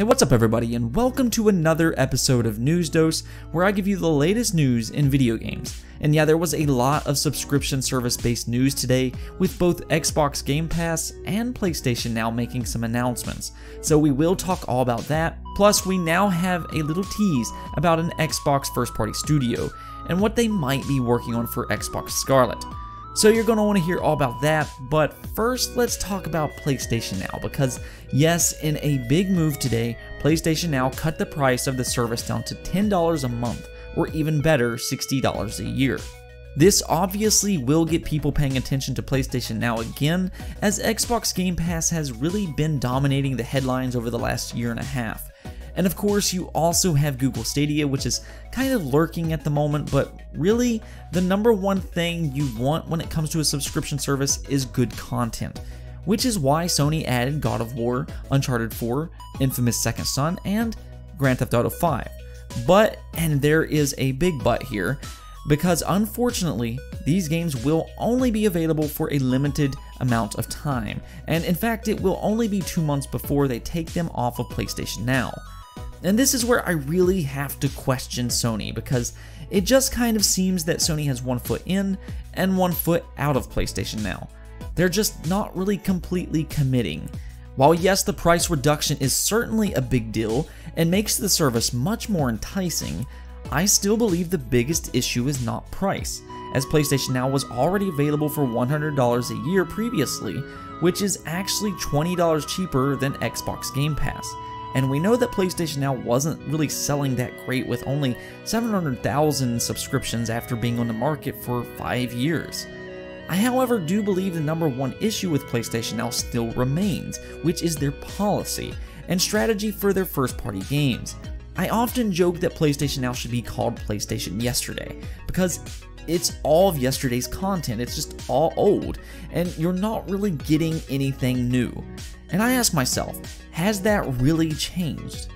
Hey, what's up, everybody, and welcome to another episode of News Dose, where I give you the latest news in video games. And yeah, there was a lot of subscription service based news today, with both Xbox Game Pass and PlayStation Now making some announcements. So we will talk all about that. Plus, we now have a little tease about an Xbox first party studio and what they might be working on for Xbox Scarlett. So you're going to want to hear all about that, but first let's talk about PlayStation Now because yes, in a big move today, PlayStation Now cut the price of the service down to $10 a month, or even better, $60 a year. This obviously will get people paying attention to PlayStation Now again, as Xbox Game Pass has really been dominating the headlines over the last year and a half. And of course, you also have Google Stadia, which is kind of lurking at the moment, but really, the number one thing you want when it comes to a subscription service is good content. Which is why Sony added God of War, Uncharted 4, Infamous Second Son, and Grand Theft Auto 5. But, and there is a big but here, because unfortunately, these games will only be available for a limited amount of time, and in fact, it will only be two months before they take them off of PlayStation Now. And this is where I really have to question Sony because it just kind of seems that Sony has one foot in and one foot out of PlayStation Now. They're just not really completely committing. While yes, the price reduction is certainly a big deal and makes the service much more enticing, I still believe the biggest issue is not price, as PlayStation Now was already available for $100 a year previously, which is actually $20 cheaper than Xbox Game Pass and we know that PlayStation Now wasn't really selling that great with only 700,000 subscriptions after being on the market for 5 years. I, however, do believe the number one issue with PlayStation Now still remains, which is their policy and strategy for their first party games. I often joke that PlayStation Now should be called PlayStation Yesterday because it's all of yesterday's content, it's just all old, and you're not really getting anything new. And I ask myself, has that really changed?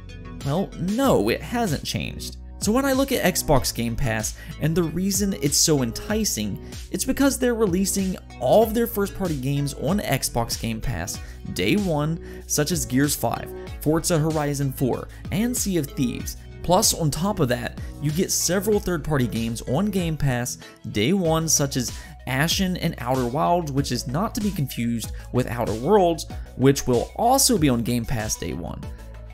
Well, no, it hasn't changed. So when I look at Xbox Game Pass, and the reason it's so enticing, it's because they're releasing all of their first party games on Xbox Game Pass day one, such as Gears 5, Forza Horizon 4, and Sea of Thieves. Plus, on top of that, you get several third party games on Game Pass day one, such as Ashen and Outer Wilds, which is not to be confused with Outer Worlds, which will also be on Game Pass day one.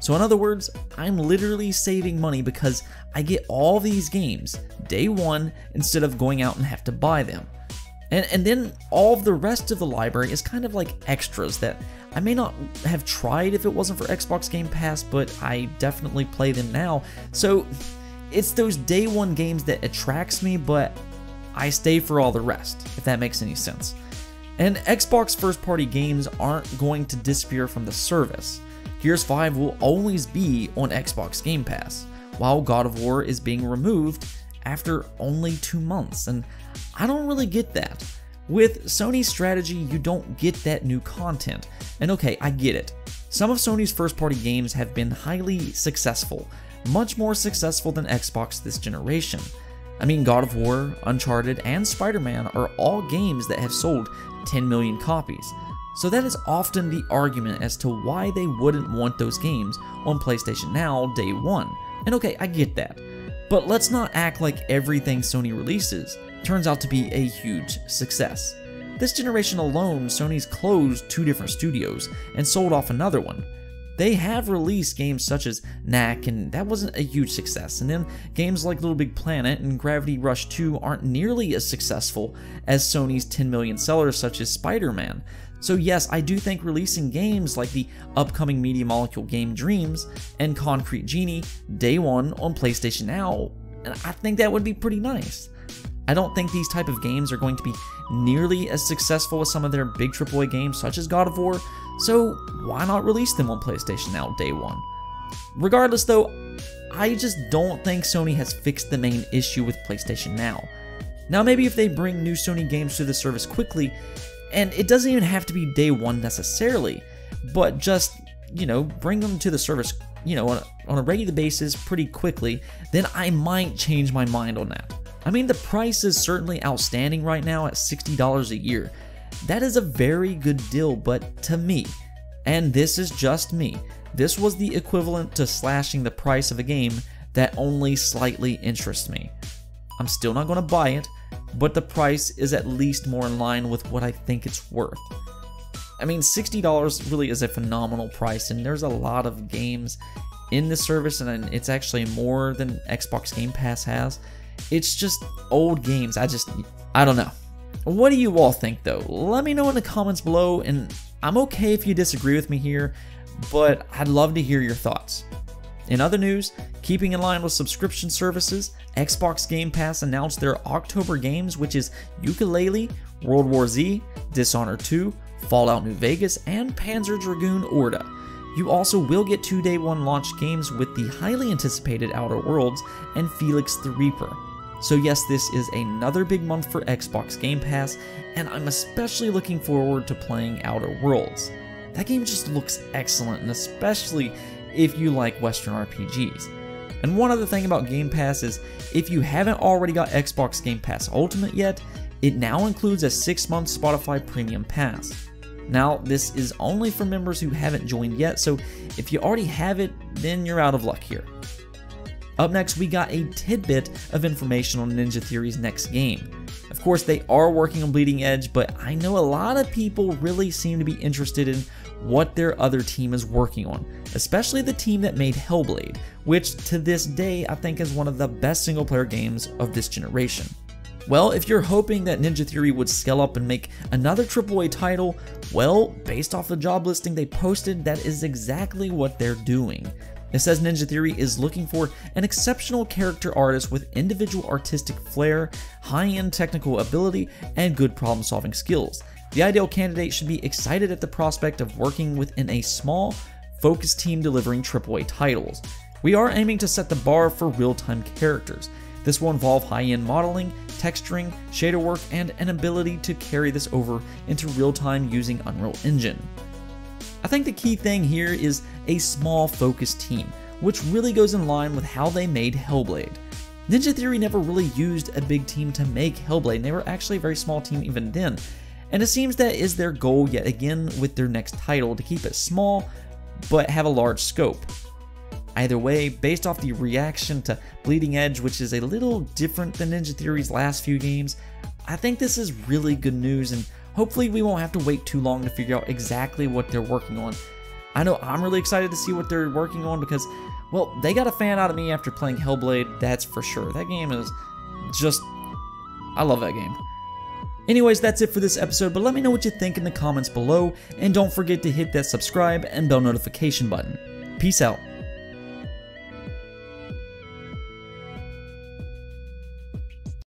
So, in other words, I'm literally saving money because I get all these games day one instead of going out and have to buy them. And, and then all of the rest of the library is kind of like extras that I may not have tried if it wasn't for Xbox Game Pass, but I definitely play them now. So it's those day one games that attracts me, but I stay for all the rest, if that makes any sense. And Xbox first party games aren't going to disappear from the service. Gears 5 will always be on Xbox Game Pass, while God of War is being removed after only two months, and I don't really get that. With Sony's strategy, you don't get that new content. And okay, I get it. Some of Sony's first party games have been highly successful, much more successful than Xbox this generation. I mean, God of War, Uncharted, and Spider Man are all games that have sold 10 million copies. So that is often the argument as to why they wouldn't want those games on PlayStation Now day one. And okay, I get that. But let's not act like everything Sony releases turns out to be a huge success. This generation alone, Sony's closed two different studios and sold off another one. They have released games such as Knack, and that wasn't a huge success, and then games like Little Big Planet and Gravity Rush 2 aren't nearly as successful as Sony's 10 million sellers such as Spider Man. So, yes, I do think releasing games like the upcoming Media Molecule game Dreams and Concrete Genie day one on PlayStation Now, I think that would be pretty nice. I don't think these type of games are going to be nearly as successful as some of their big AAA games such as God of War, so why not release them on PlayStation Now day one? Regardless though, I just don't think Sony has fixed the main issue with PlayStation Now. Now maybe if they bring new Sony games to the service quickly, and it doesn't even have to be day one necessarily, but just, you know, bring them to the service, you know, on a, on a regular basis pretty quickly, then I might change my mind on that. I mean, the price is certainly outstanding right now at $60 a year. That is a very good deal, but to me, and this is just me, this was the equivalent to slashing the price of a game that only slightly interests me. I'm still not going to buy it, but the price is at least more in line with what I think it's worth. I mean, $60 really is a phenomenal price, and there's a lot of games in the service, and it's actually more than Xbox Game Pass has. It's just old games. I just, I don't know. What do you all think though? Let me know in the comments below, and I'm okay if you disagree with me here, but I'd love to hear your thoughts. In other news, keeping in line with subscription services, Xbox Game Pass announced their October games, which is Yooka-Laylee, World War Z, Dishonored 2, Fallout New Vegas, and Panzer Dragoon Orta. You also will get two day one launch games with the highly anticipated Outer Worlds and Felix the Reaper. So, yes, this is another big month for Xbox Game Pass, and I'm especially looking forward to playing Outer Worlds. That game just looks excellent, and especially if you like Western RPGs. And one other thing about Game Pass is if you haven't already got Xbox Game Pass Ultimate yet, it now includes a 6 month Spotify Premium Pass. Now, this is only for members who haven't joined yet, so if you already have it, then you're out of luck here. Up next, we got a tidbit of information on Ninja Theory's next game. Of course, they are working on Bleeding Edge, but I know a lot of people really seem to be interested in what their other team is working on, especially the team that made Hellblade, which to this day I think is one of the best single player games of this generation. Well, if you're hoping that Ninja Theory would scale up and make another AAA title, well, based off the job listing they posted, that is exactly what they're doing. It says Ninja Theory is looking for an exceptional character artist with individual artistic flair, high end technical ability, and good problem solving skills. The ideal candidate should be excited at the prospect of working within a small, focused team delivering AAA titles. We are aiming to set the bar for real time characters. This will involve high end modeling, texturing, shader work, and an ability to carry this over into real time using Unreal Engine. I think the key thing here is a small focused team, which really goes in line with how they made Hellblade. Ninja Theory never really used a big team to make Hellblade, they were actually a very small team even then. And it seems that is their goal yet again with their next title to keep it small but have a large scope. Either way, based off the reaction to Bleeding Edge, which is a little different than Ninja Theory's last few games, I think this is really good news and hopefully we won't have to wait too long to figure out exactly what they're working on. I know I'm really excited to see what they're working on because, well, they got a fan out of me after playing Hellblade, that's for sure. That game is just. I love that game. Anyways, that's it for this episode, but let me know what you think in the comments below, and don't forget to hit that subscribe and bell notification button. Peace out.